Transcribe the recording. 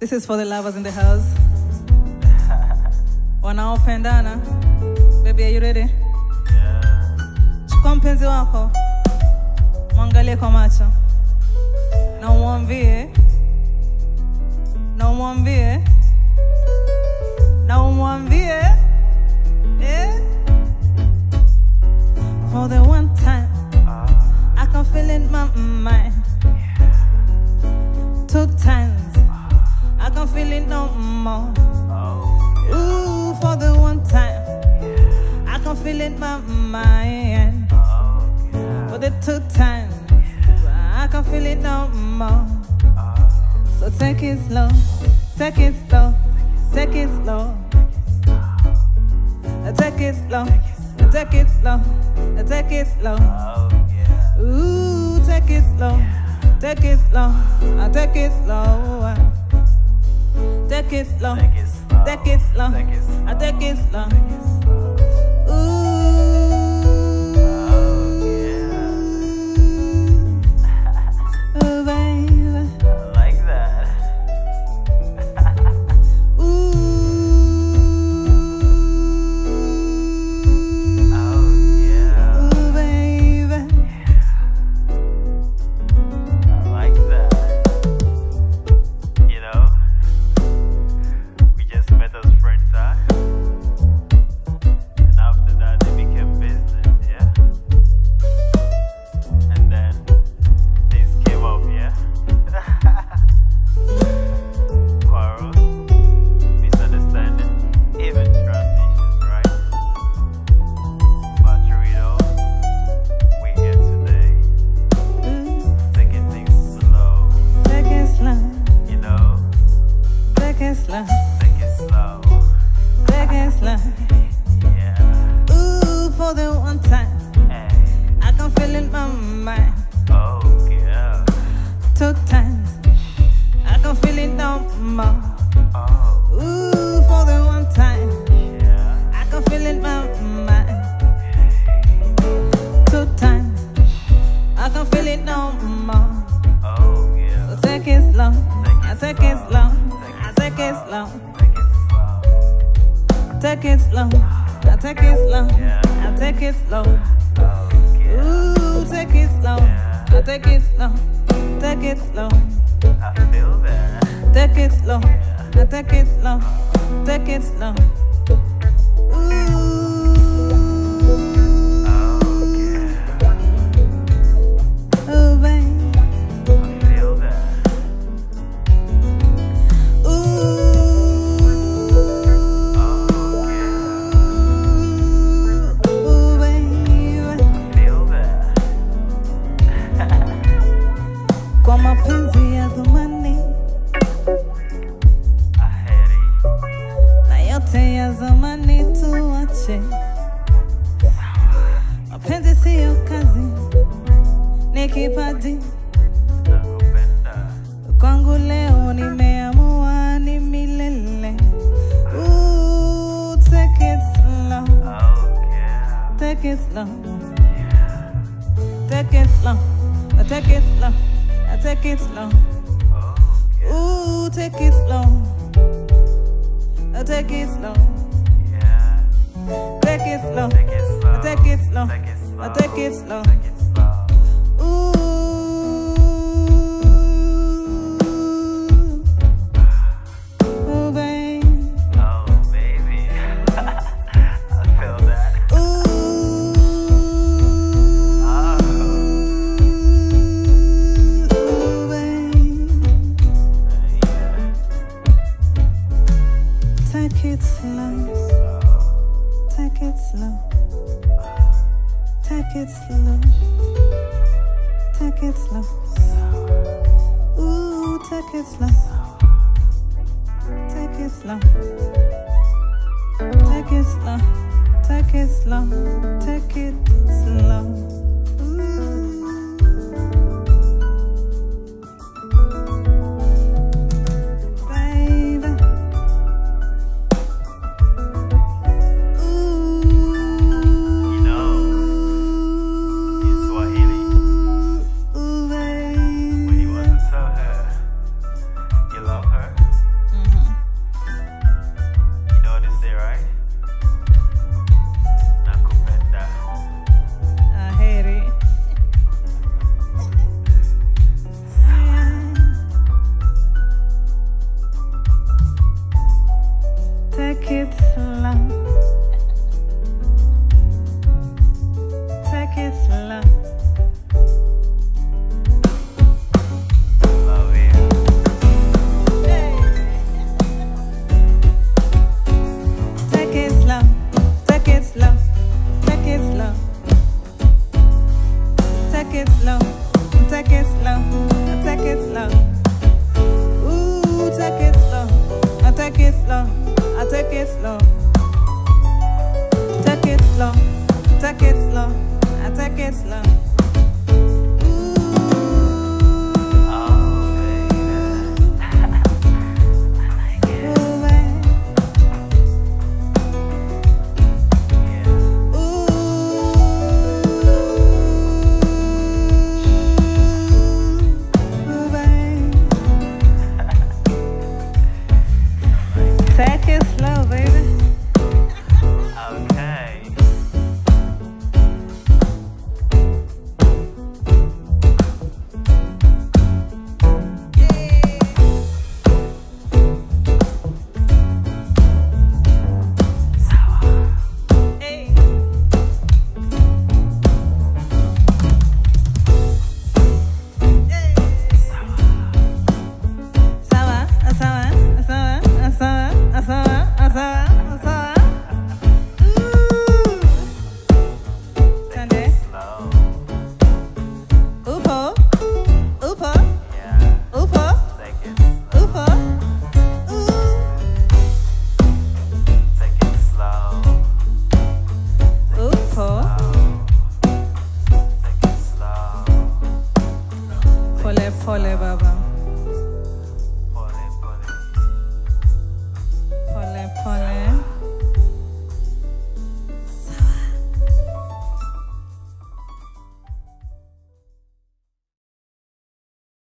This is for the lovers in the house. Wanaopendana. Baby, are you ready? Yeah. Chukua mpenzi wako, mwangalie kwa macho na umwambie, na umwambie, na umwambie can my mind. oh, yeah. For the two times I can feel it no more. Ah, So take it slow, take it slow, take it slow. Take it slow, take it slow, take it slow. oh. Ooh, it it it. Take it slow, Take it slow. take it slow, Take it slow. take it slow. Take it slow. It slow, Take it slow. take it slow. Yeah. Ooh, for the one time Hey. I can feel in my mind. Oh, yeah. Two times I can feel it no more. Oh, Ooh, for the one time yeah. I can feel it my mind. Two times I can feel it no more. Oh, yeah. So take it slow, I take it slow, I slow, Yeah. I take it slow. Yeah. Ooh, take it slow, I take it slow, take it slow, I feel that. take it slow, I take it slow, take it slow. Ooh, take it slow, take it slow, take it slow, take it slow, take it slow. Oh. Ooh, take it slow, take it slow, Yeah. take it slow. Take it slow. Take it slow. Take it slow. Take it slow. Take it slow. Take it slow. Take it slow. Ooh, take it slow. Take it slow. Take it slow. Take it slow. Take slow. Take it slow. Take it slow. I take it slow.